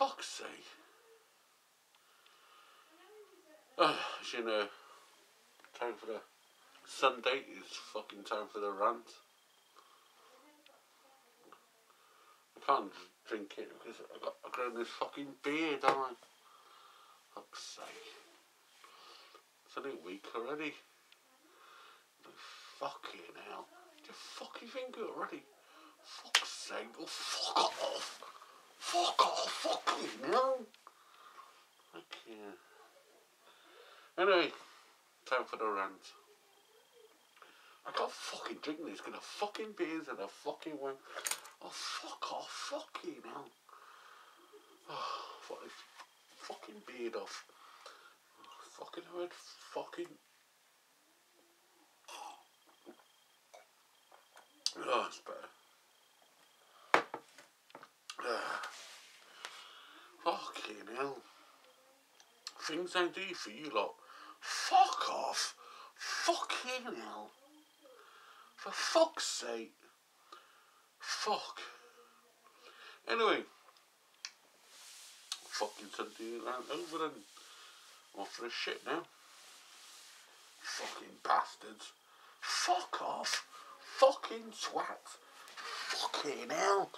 fuck's sake. Uh, as you know, time for the Sunday is fucking time for the rant. I can't drink it because I've got I grown this fucking beard, don't I? Fuck's sake. It's only a week already. Fucking hell. You fucking think already? Fuck's sake. Oh, fuck off. Fuck off. Fucking hell. Okay. Anyway, time for the rant. I can't fucking drink this, gonna fucking beers and a fucking wine. Oh, fuck off. Fucking hell. Ah, oh, what is fucking beard off. Fucking heard fucking Oh, it's better. Ah. Fucking hell. Things I do for you lot. Fuck off. Fucking hell. For fuck's sake. Fuck. Anyway. Fucking Sunday night over and off for a shit now. Fucking bastards. Fuck off. Fucking twat. Fucking hell.